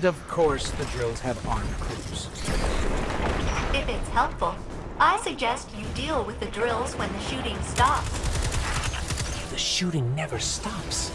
And of course, the drills have armed crews. If it's helpful, I suggest you deal with the drills when the shooting stops. The shooting never stops.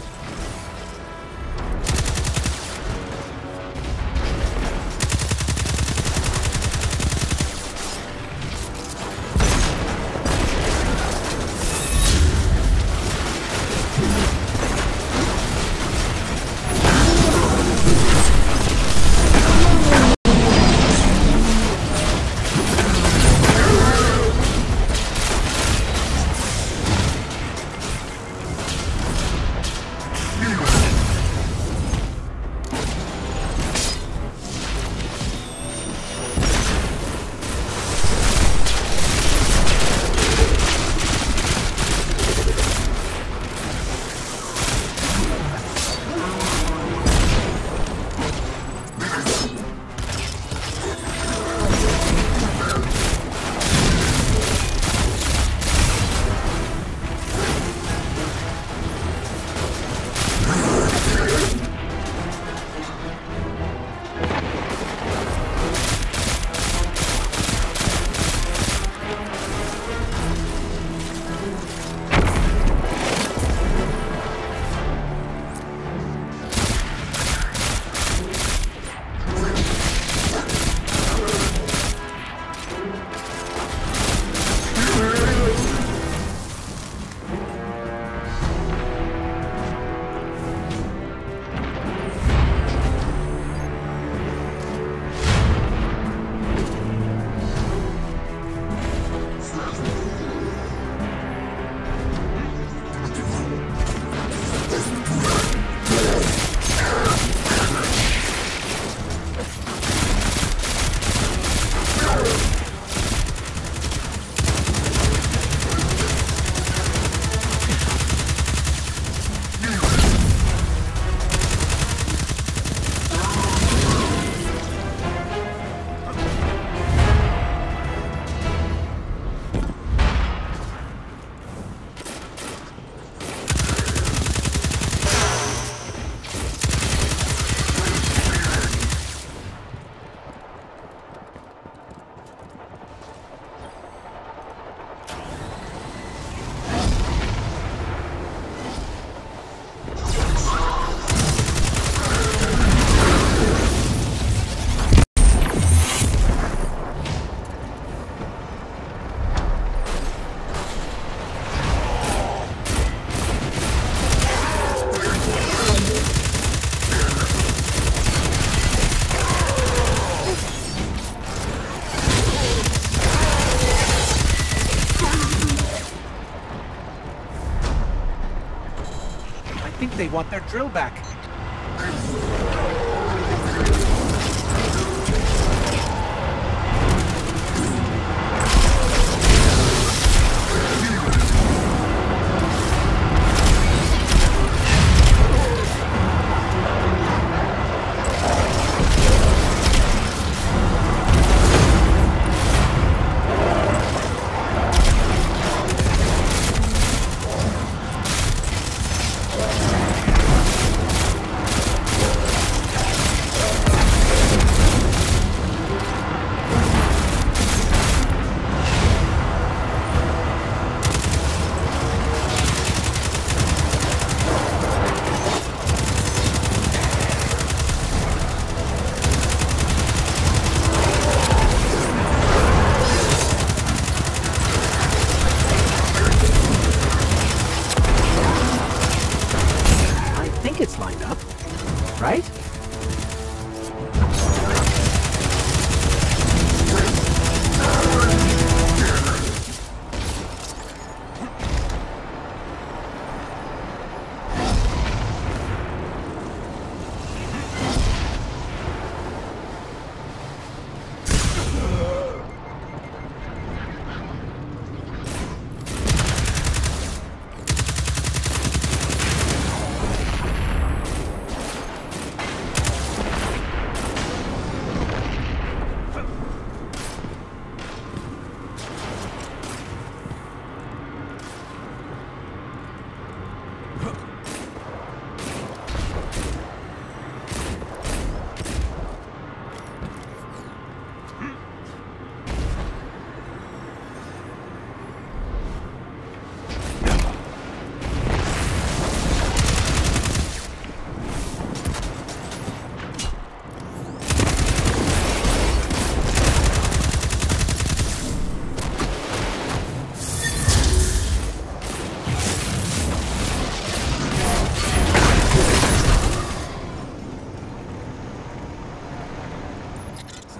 Want their drill back.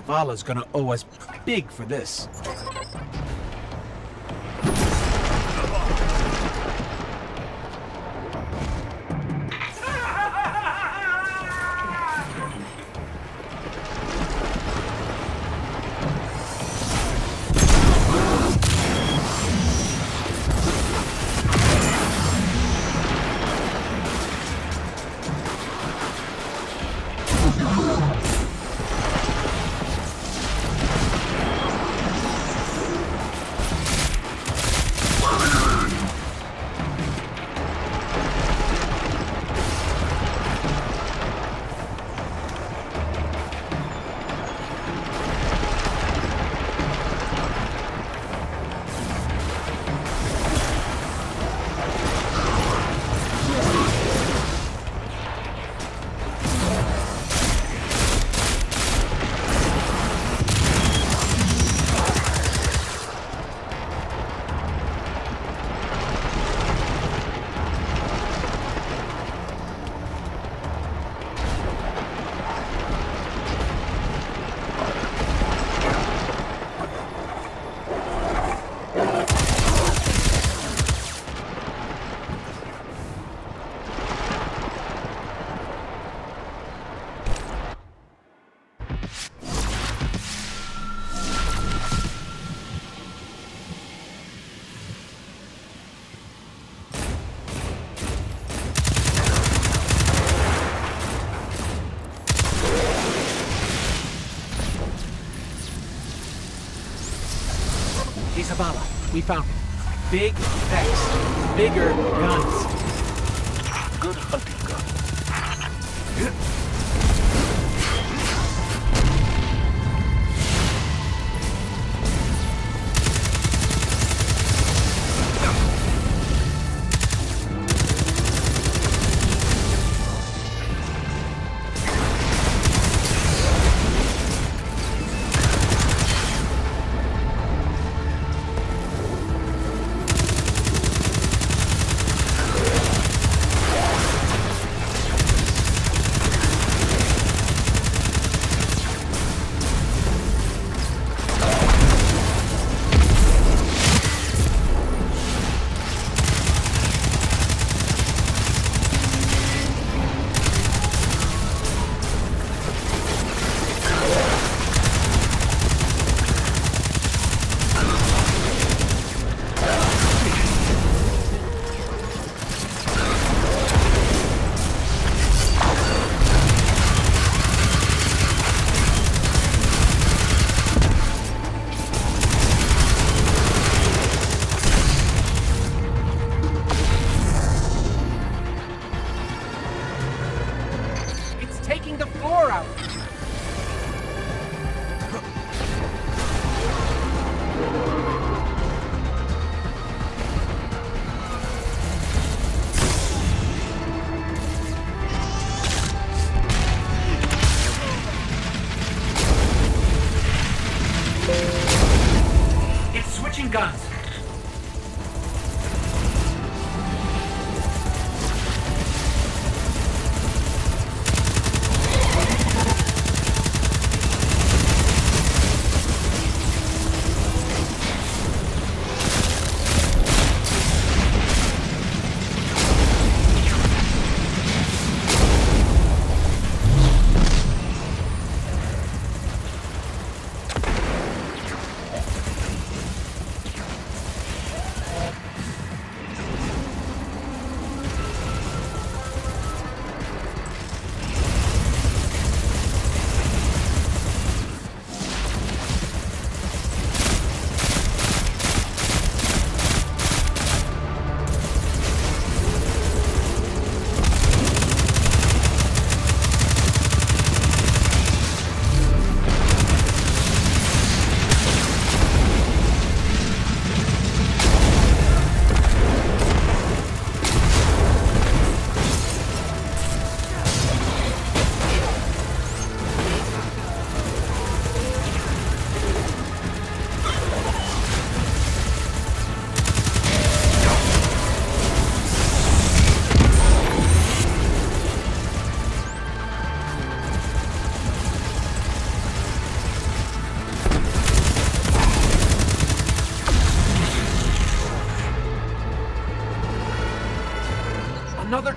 Zavala's gonna owe us big for this. Big Vex, bigger guns.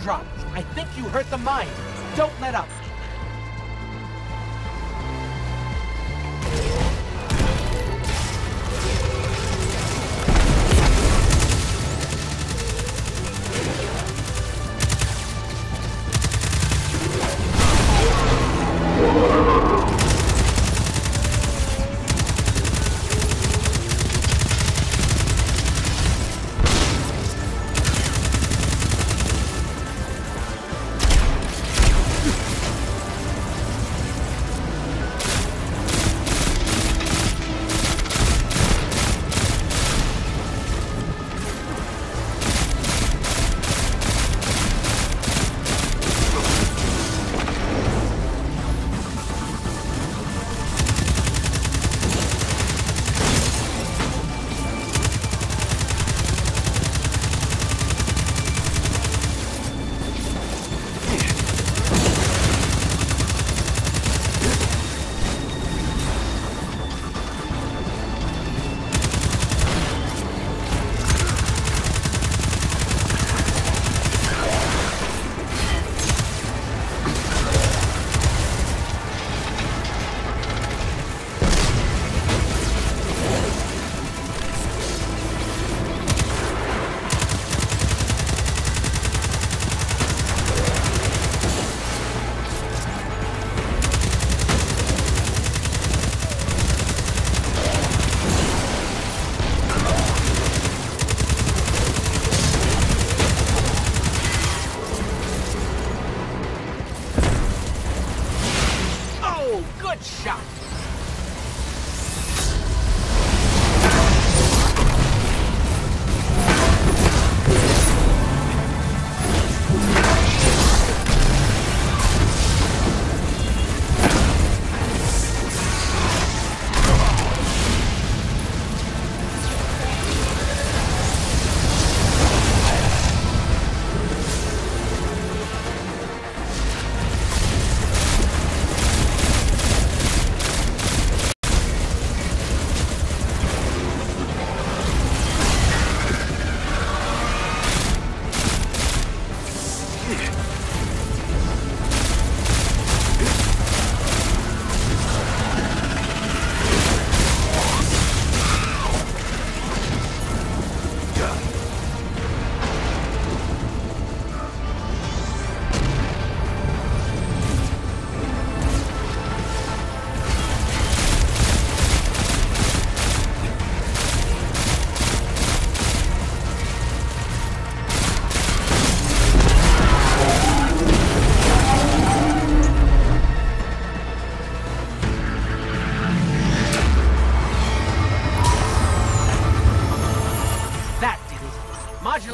Drop. I think you hurt the mind. Don't let up.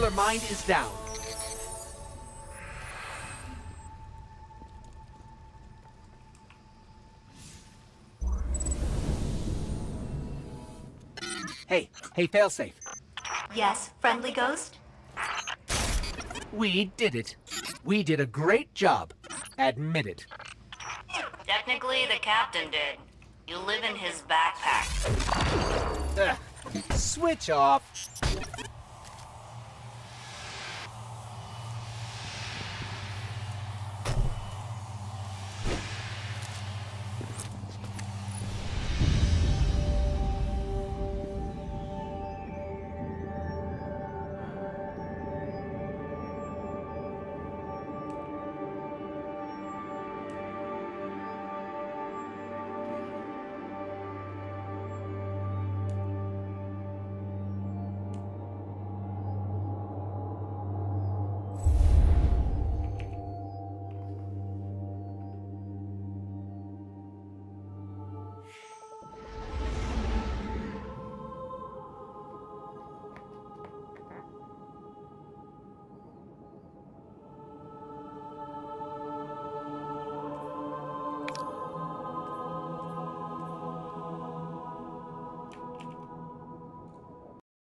It. Mind is down. Hey, hey, failsafe. Yes, friendly ghost? We did it. We did a great job. Admit it. Technically, the captain did. You live in his backpack. Ugh. Switch off.